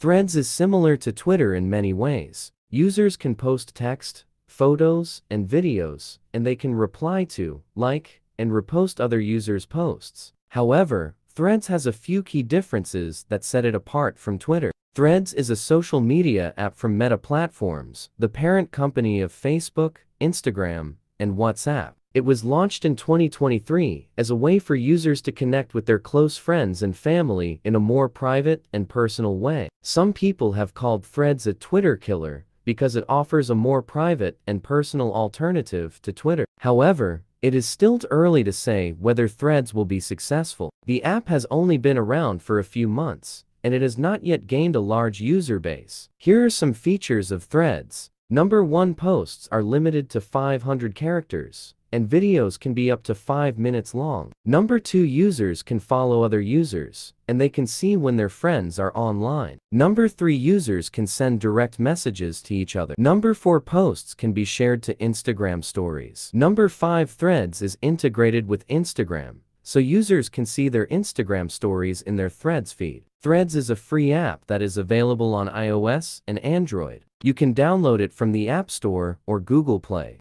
Threads is similar to Twitter in many ways. Users can post text, photos, and videos, and they can reply to, like, and repost other users' posts. However, Threads has a few key differences that set it apart from Twitter. Threads is a social media app from Meta Platforms, the parent company of Facebook, Instagram, and WhatsApp. It was launched in 2023 as a way for users to connect with their close friends and family in a more private and personal way. Some people have called Threads a Twitter killer because it offers a more private and personal alternative to Twitter. However, it is still early to say whether Threads will be successful. The app has only been around for a few months, and it has not yet gained a large user base. Here are some features of Threads. Number 1 posts are limited to 500 characters, and videos can be up to 5 minutes long. Number 2 users can follow other users, and they can see when their friends are online. Number 3 users can send direct messages to each other. Number 4 posts can be shared to Instagram stories. Number 5 threads is integrated with Instagram, so users can see their Instagram stories in their Threads feed. Threads is a free app that is available on iOS and Android. You can download it from the App Store or Google Play.